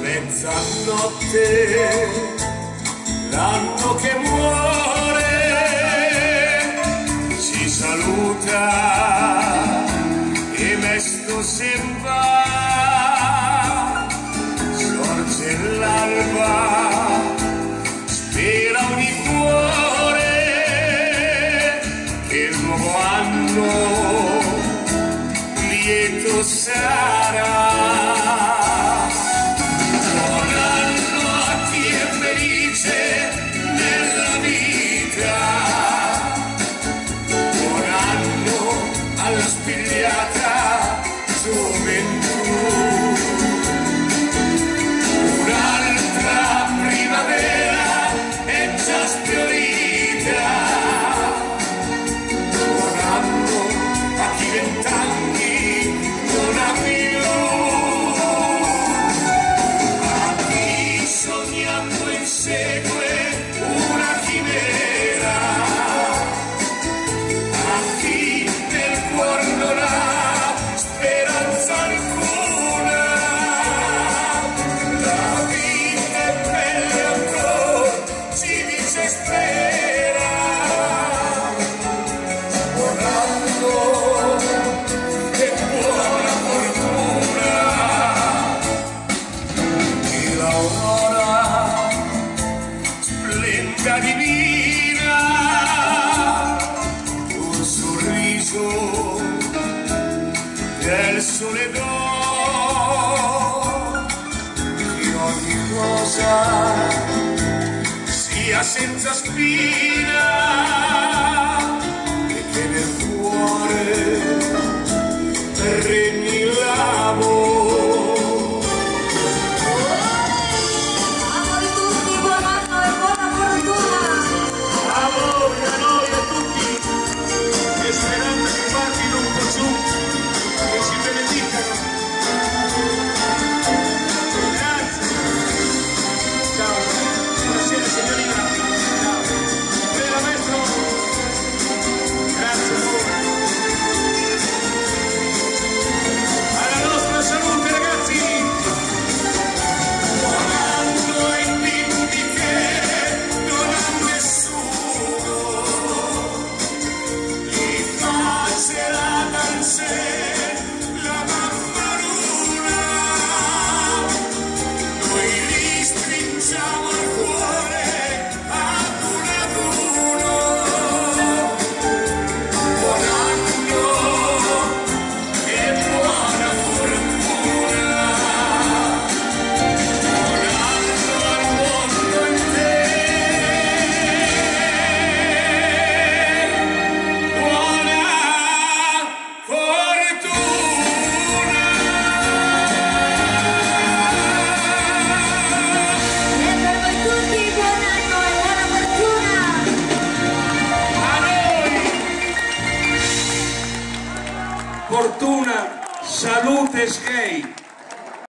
Mezzanotte, l'anno che muore, si saluta e mesto sembra, sorge l'alba, spera ogni cuore che il anno Espírito Santo. sick. Sole d'oro che ogni cosa sia senza spina fortuna, salute e skate.